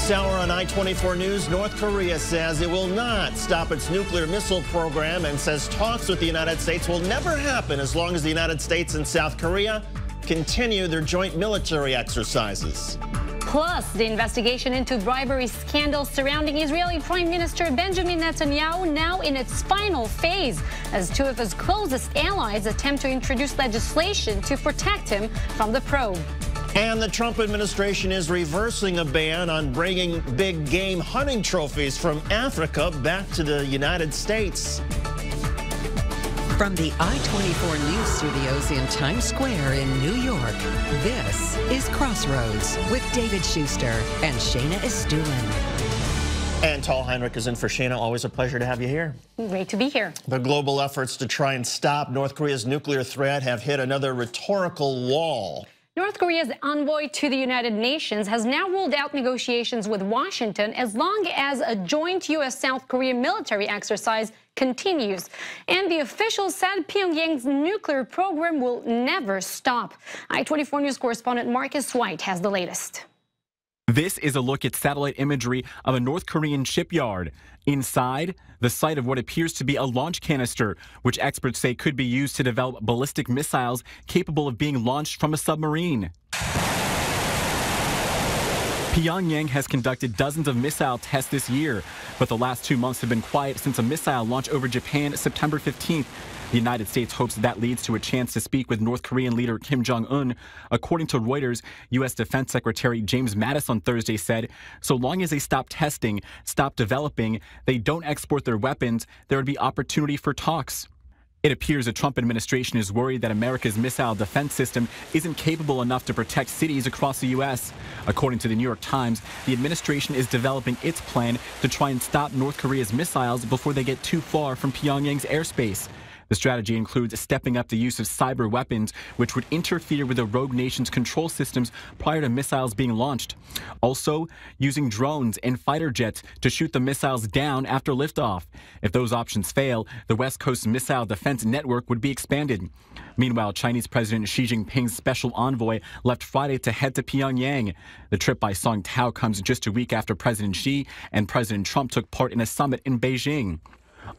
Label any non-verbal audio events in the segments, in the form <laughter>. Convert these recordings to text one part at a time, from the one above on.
This hour on I-24 News, North Korea says it will not stop its nuclear missile program and says talks with the United States will never happen as long as the United States and South Korea continue their joint military exercises. Plus, the investigation into bribery scandals surrounding Israeli Prime Minister Benjamin Netanyahu now in its final phase as two of his closest allies attempt to introduce legislation to protect him from the probe. And the Trump administration is reversing a ban on bringing big game hunting trophies from Africa back to the United States. From the I-24 News Studios in Times Square in New York, this is Crossroads with David Shuster and Shayna Estulin. And Tal Heinrich is in for Shayna. Always a pleasure to have you here. Great to be here. The global efforts to try and stop North Korea's nuclear threat have hit another rhetorical wall. North Korea's envoy to the United Nations has now ruled out negotiations with Washington as long as a joint U.S.-South Korea military exercise continues. And the officials said Pyongyang's nuclear program will never stop. I-24 News correspondent Marcus White has the latest. This is a look at satellite imagery of a North Korean shipyard. Inside, the site of what appears to be a launch canister, which experts say could be used to develop ballistic missiles capable of being launched from a submarine. Pyongyang has conducted dozens of missile tests this year, but the last two months have been quiet since a missile launch over Japan September 15th. The United States hopes that leads to a chance to speak with North Korean leader Kim Jong un. According to Reuters, U.S. Defense Secretary James Mattis on Thursday said, so long as they stop testing, stop developing, they don't export their weapons, there would be opportunity for talks. It appears the Trump administration is worried that America's missile defense system isn't capable enough to protect cities across the U.S. According to the New York Times, the administration is developing its plan to try and stop North Korea's missiles before they get too far from Pyongyang's airspace. The strategy includes stepping up the use of cyber weapons, which would interfere with the rogue nation's control systems prior to missiles being launched. Also, using drones and fighter jets to shoot the missiles down after liftoff. If those options fail, the West Coast Missile Defense Network would be expanded. Meanwhile, Chinese President Xi Jinping's special envoy left Friday to head to Pyongyang. The trip by Song Tao comes just a week after President Xi and President Trump took part in a summit in Beijing.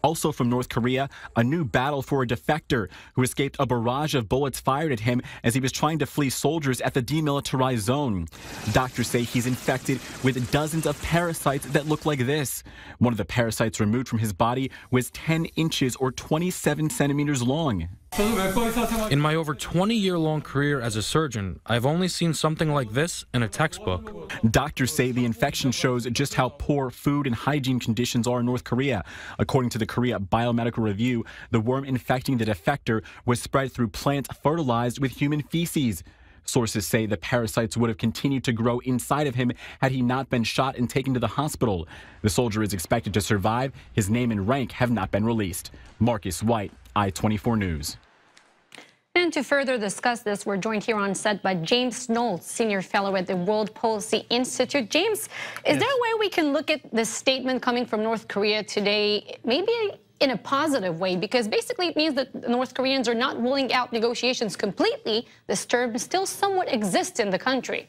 Also from North Korea, a new battle for a defector who escaped a barrage of bullets fired at him as he was trying to flee soldiers at the demilitarized zone. Doctors say he's infected with dozens of parasites that look like this. One of the parasites removed from his body was 10 inches or 27 centimeters long. In my over 20 year long career as a surgeon, I've only seen something like this in a textbook. Doctors say the infection shows just how poor food and hygiene conditions are in North Korea. According to the Korea Biomedical Review, the worm infecting the defector was spread through plants fertilized with human feces. Sources say the parasites would have continued to grow inside of him had he not been shot and taken to the hospital. The soldier is expected to survive. His name and rank have not been released. Marcus White, I-24 News. And to further discuss this, we're joined here on set by James Knowles, Senior Fellow at the World Policy Institute. James, is yes. there a way we can look at this statement coming from North Korea today, maybe in a positive way? Because basically it means that North Koreans are not ruling out negotiations completely. This term still somewhat exists in the country.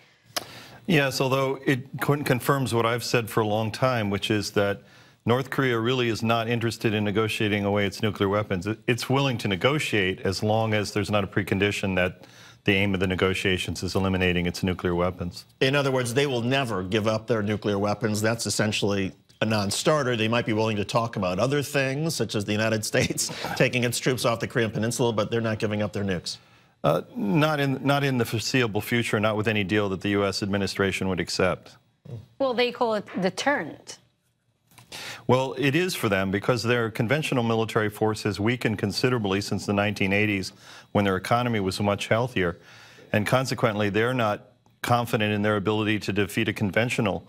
Yes, although it confirms what I've said for a long time, which is that North Korea really is not interested in negotiating away its nuclear weapons. It's willing to negotiate as long as there's not a precondition that the aim of the negotiations is eliminating its nuclear weapons. In other words, they will never give up their nuclear weapons. That's essentially a non-starter. They might be willing to talk about other things, such as the United States <laughs> taking its troops off the Korean Peninsula, but they're not giving up their nukes. Uh, not in not in the foreseeable future, not with any deal that the U.S. administration would accept. Well, they call it deterrent. Well, it is for them because their conventional military force has weakened considerably since the 1980s when their economy was much healthier. And consequently, they're not confident in their ability to defeat a conventional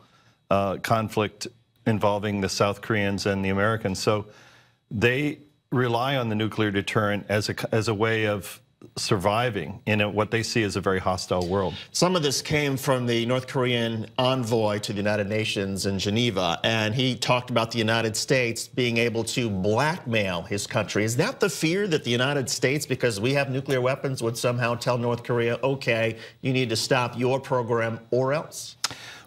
uh, conflict involving the South Koreans and the Americans. So they rely on the nuclear deterrent as a, as a way of surviving in a, what they see as a very hostile world. Some of this came from the North Korean envoy to the United Nations in Geneva, and he talked about the United States being able to blackmail his country. Is that the fear that the United States, because we have nuclear weapons, would somehow tell North Korea, okay, you need to stop your program or else?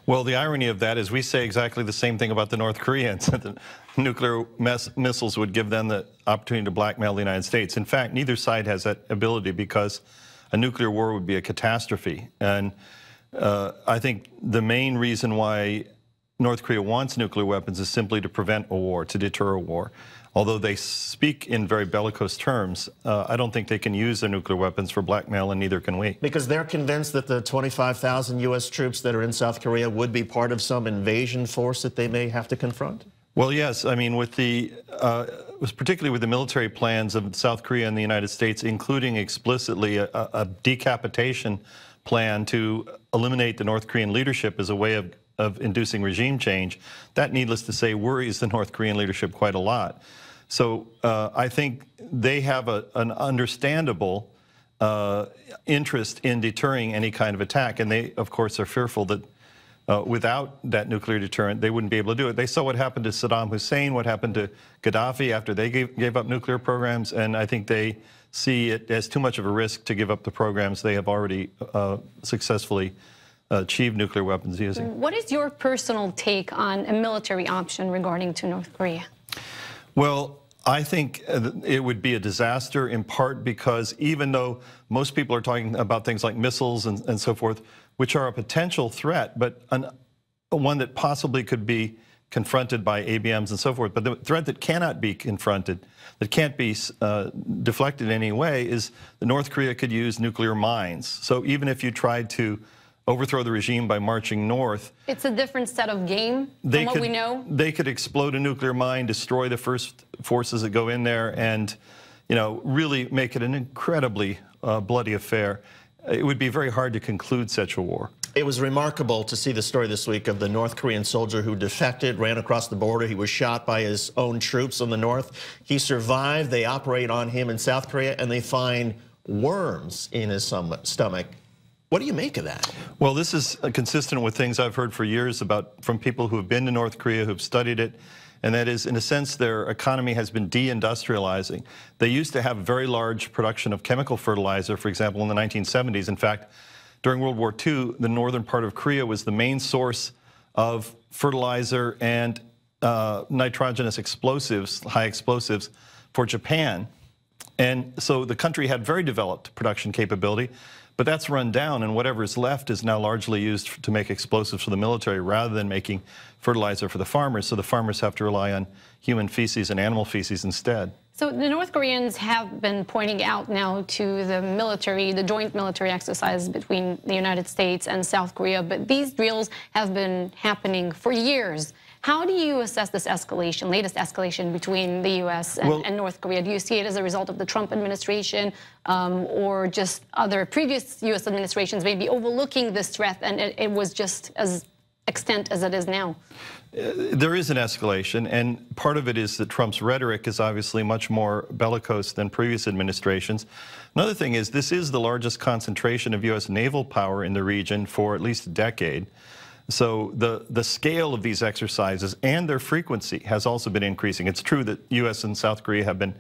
Well, the irony of that is we say exactly the same thing about the North Koreans. <laughs> that the nuclear missiles would give them the opportunity to blackmail the United States. In fact, neither side has that ability because a nuclear war would be a catastrophe. And uh, I think the main reason why North Korea wants nuclear weapons is simply to prevent a war, to deter a war. Although they speak in very bellicose terms, uh, I don't think they can use their nuclear weapons for blackmail, and neither can we. Because they're convinced that the 25,000 U.S. troops that are in South Korea would be part of some invasion force that they may have to confront? Well, yes. I mean, with the, uh, particularly with the military plans of South Korea and the United States, including explicitly a, a decapitation plan to eliminate the North Korean leadership as a way of of inducing regime change, that, needless to say, worries the North Korean leadership quite a lot. So uh, I think they have a, an understandable uh, interest in deterring any kind of attack, and they, of course, are fearful that uh, without that nuclear deterrent, they wouldn't be able to do it. They saw what happened to Saddam Hussein, what happened to Gaddafi after they gave, gave up nuclear programs, and I think they see it as too much of a risk to give up the programs they have already uh, successfully achieve nuclear weapons using. What is your personal take on a military option regarding to North Korea? Well, I think uh, it would be a disaster in part because even though most people are talking about things like missiles and, and so forth, which are a potential threat, but an, one that possibly could be confronted by ABMs and so forth, but the threat that cannot be confronted, that can't be uh, deflected in any way, is that North Korea could use nuclear mines. So even if you tried to overthrow the regime by marching north. It's a different set of game they from what could, we know. They could explode a nuclear mine, destroy the first forces that go in there, and you know really make it an incredibly uh, bloody affair. It would be very hard to conclude such a war. It was remarkable to see the story this week of the North Korean soldier who defected, ran across the border. He was shot by his own troops on the north. He survived. They operate on him in South Korea, and they find worms in his stomach. What do you make of that? Well, this is uh, consistent with things I've heard for years about from people who have been to North Korea, who've studied it, and that is, in a sense, their economy has been deindustrializing. They used to have very large production of chemical fertilizer, for example, in the 1970s. In fact, during World War II, the northern part of Korea was the main source of fertilizer and uh, nitrogenous explosives, high explosives, for Japan. And so the country had very developed production capability. But that's run down, and whatever is left is now largely used to make explosives for the military rather than making fertilizer for the farmers. So the farmers have to rely on human feces and animal feces instead. So the North Koreans have been pointing out now to the military, the joint military exercise between the United States and South Korea, but these drills have been happening for years. How do you assess this escalation, latest escalation between the U.S. and, well, and North Korea? Do you see it as a result of the Trump administration um, or just other previous U.S. administrations maybe overlooking this threat and it, it was just as extent as it is now? Uh, there is an escalation, and part of it is that Trump's rhetoric is obviously much more bellicose than previous administrations. Another thing is this is the largest concentration of U.S. naval power in the region for at least a decade. So the, the scale of these exercises and their frequency has also been increasing. It's true that U.S. and South Korea have been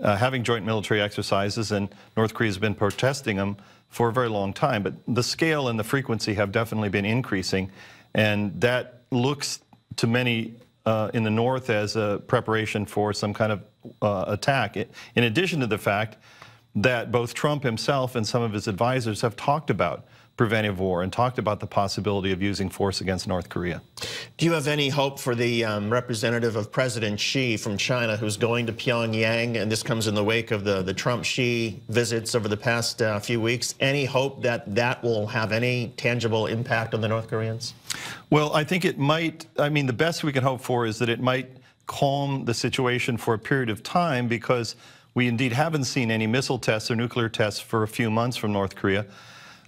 uh, having joint military exercises, and North Korea has been protesting them for a very long time. But the scale and the frequency have definitely been increasing, and that looks to many uh, in the North as a preparation for some kind of uh, attack. In addition to the fact that both Trump himself and some of his advisors have talked about preventive war and talked about the possibility of using force against North Korea. Do you have any hope for the um, representative of President Xi from China who's going to Pyongyang, and this comes in the wake of the, the Trump-Xi visits over the past uh, few weeks? Any hope that that will have any tangible impact on the North Koreans? Well, I think it might. I mean, the best we can hope for is that it might calm the situation for a period of time because we indeed haven't seen any missile tests or nuclear tests for a few months from North Korea.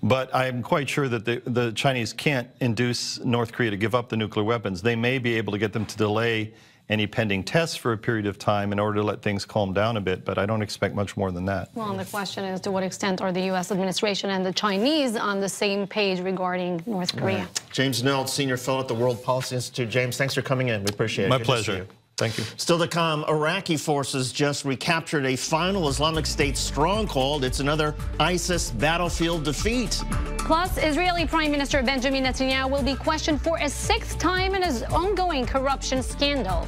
But I'm quite sure that the, the, Chinese can't induce North Korea to give up the nuclear weapons. They may be able to get them to delay any pending tests for a period of time in order to let things calm down a bit, but I don't expect much more than that. Well, and the question is to what extent are the U.S. administration and the Chinese on the same page regarding North Korea? Right. James Nolt, Senior Fellow at the World Policy Institute. James, thanks for coming in. We appreciate it. My Good pleasure. Thank you. Still to come, Iraqi forces just recaptured a final Islamic State stronghold. It's another ISIS battlefield defeat. Plus, Israeli Prime Minister Benjamin Netanyahu will be questioned for a sixth time in his ongoing corruption scandal.